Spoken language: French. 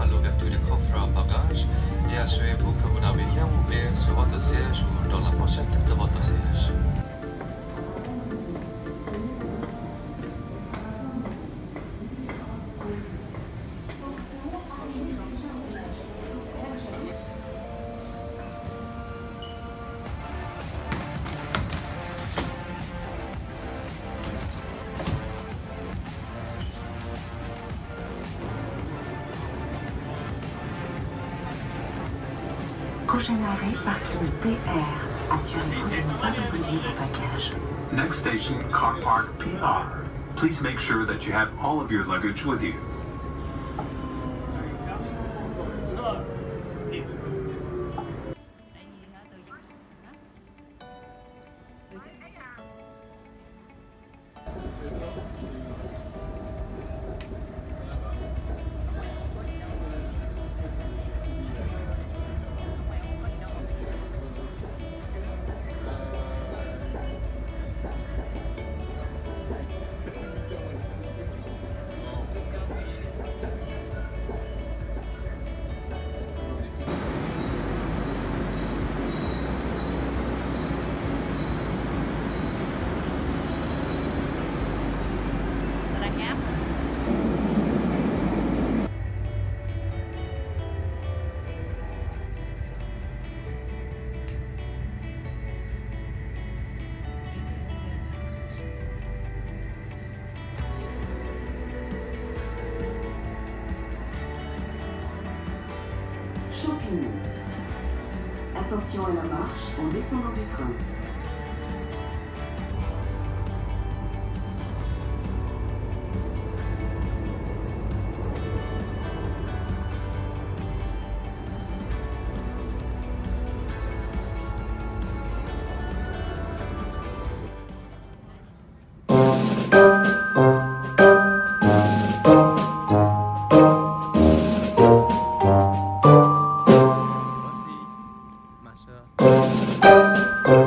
à l'ouverture du coffre à bagages et assurez-vous que vous n'avez rien oublié sur votre siège ou dans la pochette de votre siège. Prochain arrêt, parking PR. Assurez-vous de ne pas oublier vos bagages. Next station, car park PR. Please make sure that you have all of your luggage with you. Champignon. Attention à la marche en descendant du train. 车。嗯